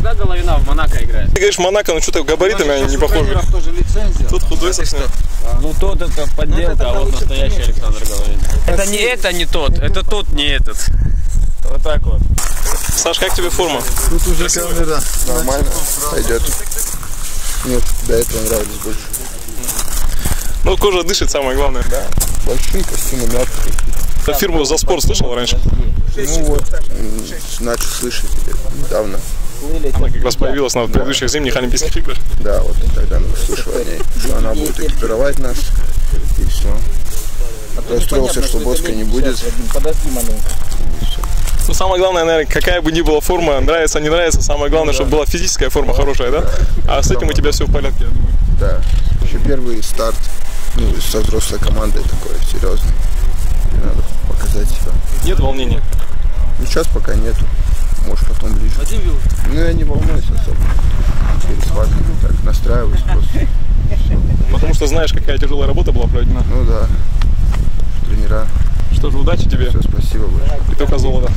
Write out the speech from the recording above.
знаешь, да, Головина в Монако играет? Ты говоришь Монако, ну что-то габаритами они не похожи. тоже лицензия. Тут худой совсем. Ну тот это подделка, а вот настоящий Александр Головин. Это не это, не тот, это тот, не этот. Вот так вот. Саш, как тебе форма? Тут уже камера. Нормально. Пойдет. Нет, до этого нравились больше. Ну, кожа дышит, самое главное. Да. Большие костюмы мягкие. Ты фирму за спорт слышал раньше? Ну вот, начал слышать недавно. Она как раз появилась на предыдущих зимних Олимпийских играх. Да, вот тогда о ней, что она будет экипировать нас. И все. Расстроился, что Боска не будет. Ну, самое главное, наверное, какая бы ни была форма, нравится, не нравится, самое главное, чтобы была физическая форма хорошая, да? А с этим у тебя все в порядке, я думаю. Да. Еще первый старт ну, со взрослой командой такой серьезный. И надо показать себя. Нет волнения. Ну, сейчас пока нету. Может, потом ближе. Ну, я не волнуюсь особо. Перед схваткой так настраиваюсь просто. Потому что знаешь, какая тяжелая работа была проведена. Ну да. Тренера. Что же, удачи тебе Все, спасибо большое. и только золото.